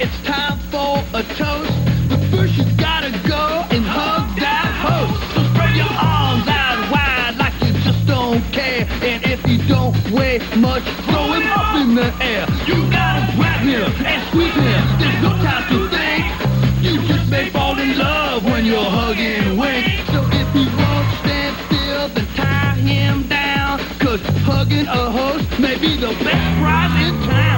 It's time for a toast. But first you gotta go and hug that host. So spread your arms out wide like you just don't care. And if you don't weigh much, throw him up in the air. You gotta grab him and squeeze him. There's no time to think. You just may fall in love when you're hugging Wink. So if you won't stand still, then tie him down. Cause hugging a host may be the best prize in town.